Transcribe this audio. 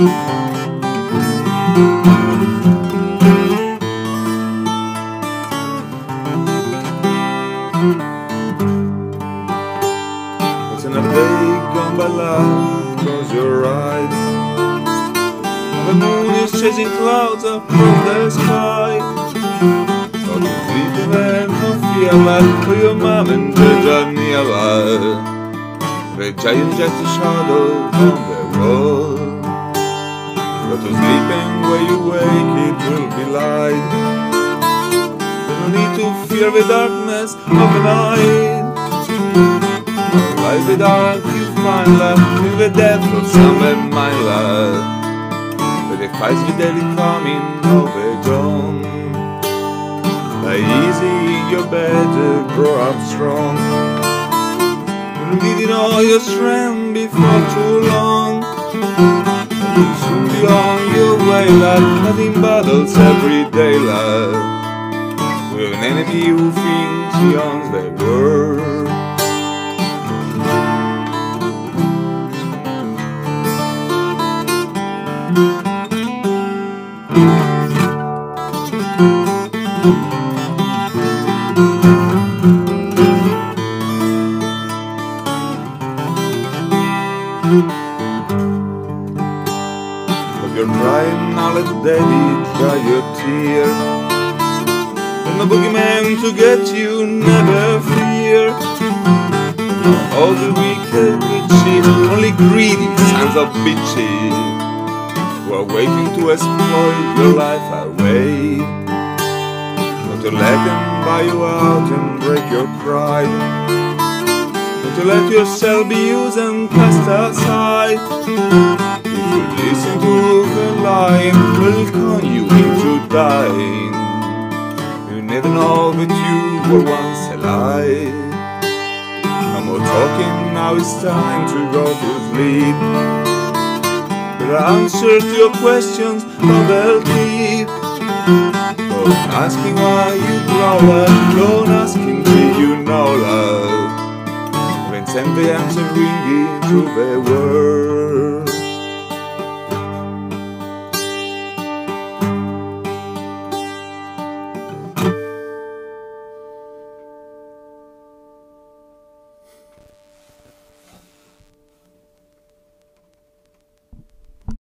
It's in a day big gondola, close your eyes. The moon is chasing clouds up from the sky. Don't sleep then, don't fear, man, for your mom and Jaja nearby. The giant just a shadow on the road. Go to sleep and when you wake it will be light. Don't need to fear the darkness of the night. By the dark you find life in the depth of summer my life. But it fights the daily coming the dawn. Lie easy in your bed grow up strong. You'll need all your strength before too long. Like fighting battles every day like with an enemy who thinks he owns the world. If you're crying, now let daddy dry your tear. And the boogeyman to get you, never fear. All the wicked, witchy, only greedy sons of bitches who are waiting to exploit your life away. Not to let them buy you out and break your pride. To let yourself be used and cast aside. Listen to the lie, will con you into dying. You never know that you were once alive. No more talking, now it's time to go to sleep. There are answers to your questions, no they'll keep. Don't asking why you grow up, don't ask asking till you know love. When send the answer ringing through the world.